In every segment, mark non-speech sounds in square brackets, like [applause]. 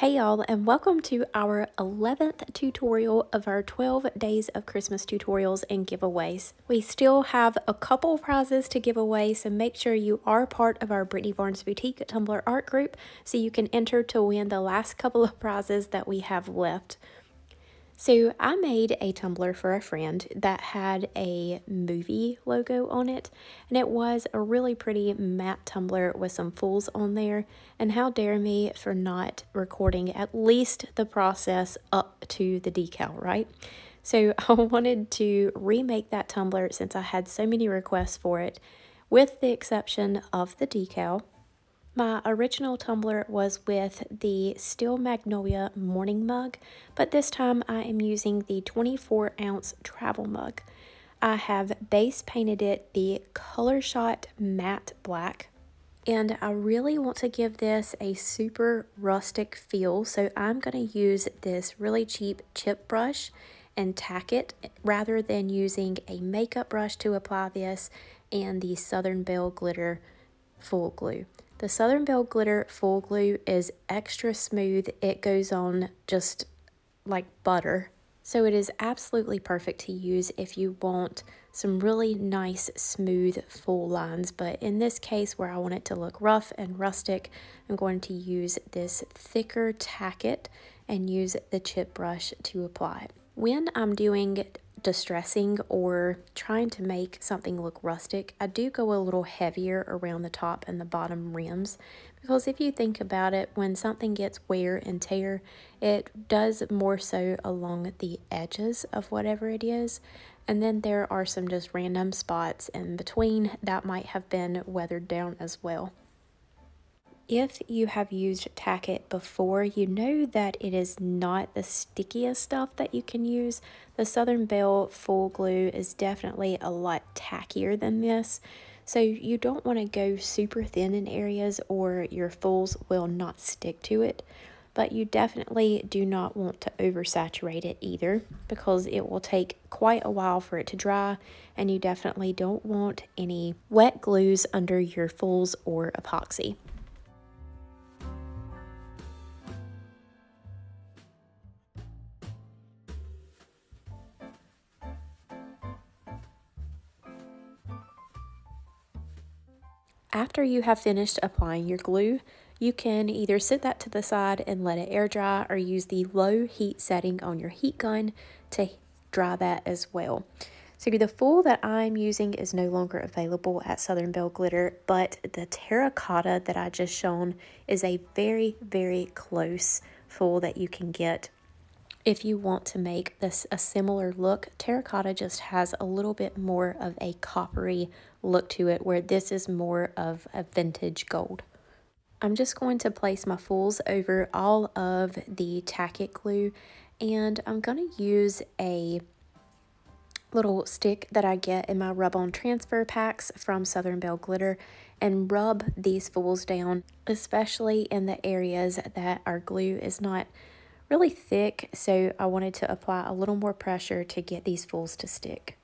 Hey y'all and welcome to our 11th tutorial of our 12 days of Christmas tutorials and giveaways. We still have a couple prizes to give away so make sure you are part of our Brittany Barnes Boutique Tumbler art group so you can enter to win the last couple of prizes that we have left. So I made a tumbler for a friend that had a movie logo on it, and it was a really pretty matte tumbler with some foils on there. And how dare me for not recording at least the process up to the decal, right? So [laughs] I wanted to remake that tumbler since I had so many requests for it, with the exception of the decal. My original tumbler was with the Steel Magnolia morning mug, but this time I am using the 24 ounce travel mug. I have base painted it the Color Shot Matte Black, and I really want to give this a super rustic feel, so I'm going to use this really cheap chip brush and Tack-It rather than using a makeup brush to apply this and the Southern Belle Glitter Foil Glue. The Southern Belle Glitter Foil Glue is extra smooth. It goes on just like butter. So it is absolutely perfect to use if you want some really nice smooth full lines. But in this case where I want it to look rough and rustic, I'm going to use this thicker Tack-It and use the chip brush to apply it. When I'm doing distressing or trying to make something look rustic, I do go a little heavier around the top and the bottom rims because if you think about it, when something gets wear and tear, it does more so along the edges of whatever it is. And then there are some just random spots in between that might have been weathered down as well. If you have used Tack-It before, you know that it is not the stickiest stuff that you can use. The Southern Belle Foil Glue is definitely a lot tackier than this. So you don't want to go super thin in areas or your foils will not stick to it. But you definitely do not want to oversaturate it either because it will take quite a while for it to dry and you definitely don't want any wet glues under your foils or epoxy. After you have finished applying your glue, you can either sit that to the side and let it air dry or use the low heat setting on your heat gun to dry that as well. So the foil that I'm using is no longer available at Southern Belle Glitter, but the terracotta that I just shown is a very, very close foil that you can get if you want to make this a similar look, terracotta just has a little bit more of a coppery look to it, where this is more of a vintage gold. I'm just going to place my foils over all of the tack-it glue, and I'm going to use a little stick that I get in my rub-on transfer packs from Southern Belle Glitter and rub these foils down, especially in the areas that our glue is not really thick, so I wanted to apply a little more pressure to get these foils to stick.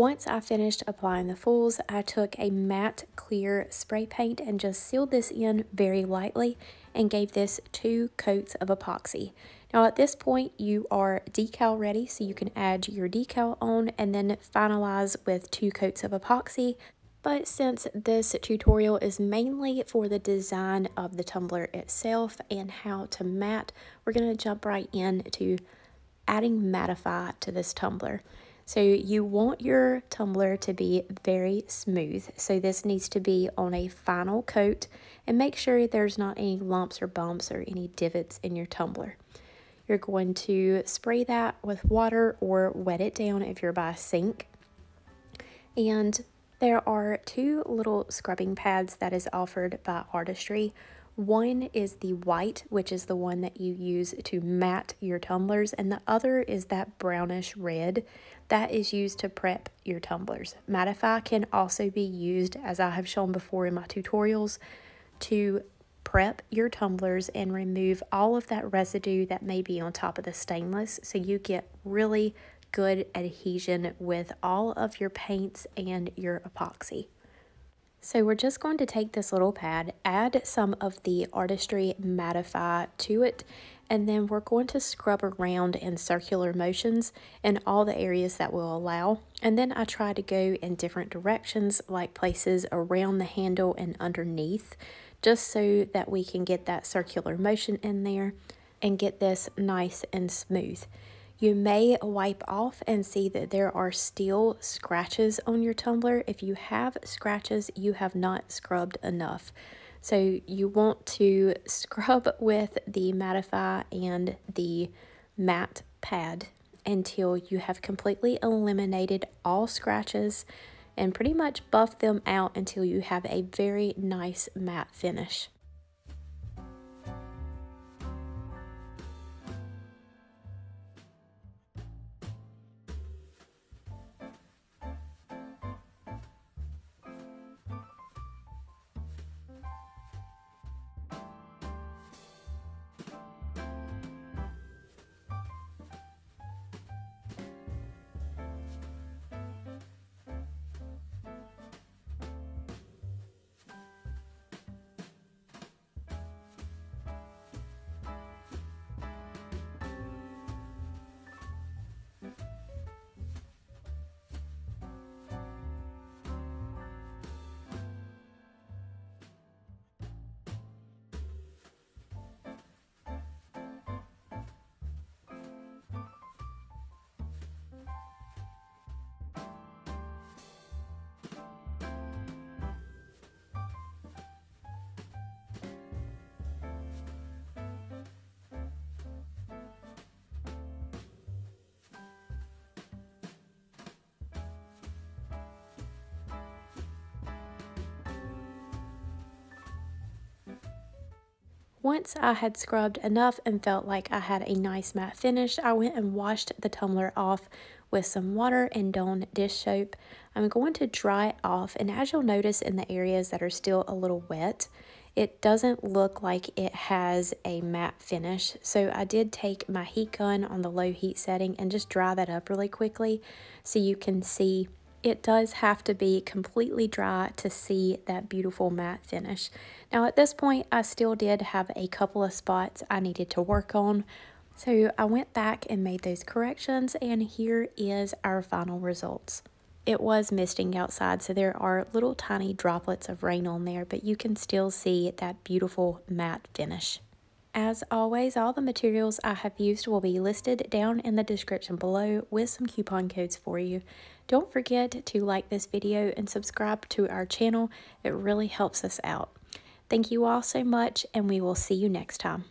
Once I finished applying the foils, I took a matte clear spray paint and just sealed this in very lightly and gave this two coats of epoxy. Now at this point you are decal ready so you can add your decal on and then finalize with two coats of epoxy. But since this tutorial is mainly for the design of the tumbler itself and how to matte, we're going to jump right into adding mattify to this tumbler. So you want your tumbler to be very smooth. So this needs to be on a final coat and make sure there's not any lumps or bumps or any divots in your tumbler. You're going to spray that with water or wet it down if you're by a sink. And there are two little scrubbing pads that is offered by Artistry. One is the white, which is the one that you use to mat your tumblers, and the other is that brownish red that is used to prep your tumblers. Mattify can also be used, as I have shown before in my tutorials, to prep your tumblers and remove all of that residue that may be on top of the stainless so you get really good adhesion with all of your paints and your epoxy. So we're just going to take this little pad, add some of the Artistry Mattify to it, and then we're going to scrub around in circular motions in all the areas that will allow. And then I try to go in different directions, like places around the handle and underneath, just so that we can get that circular motion in there and get this nice and smooth. You may wipe off and see that there are still scratches on your tumbler. If you have scratches, you have not scrubbed enough. So you want to [laughs] scrub with the mattify and the matte pad until you have completely eliminated all scratches and pretty much buff them out until you have a very nice matte finish. Once I had scrubbed enough and felt like I had a nice matte finish, I went and washed the tumbler off with some water and Dawn dish soap. I'm going to dry off and as you'll notice in the areas that are still a little wet, it doesn't look like it has a matte finish. So I did take my heat gun on the low heat setting and just dry that up really quickly so you can see it does have to be completely dry to see that beautiful matte finish. Now at this point, I still did have a couple of spots I needed to work on. So I went back and made those corrections and here is our final results. It was misting outside, so there are little tiny droplets of rain on there, but you can still see that beautiful matte finish. As always, all the materials I have used will be listed down in the description below with some coupon codes for you. Don't forget to like this video and subscribe to our channel. It really helps us out. Thank you all so much, and we will see you next time.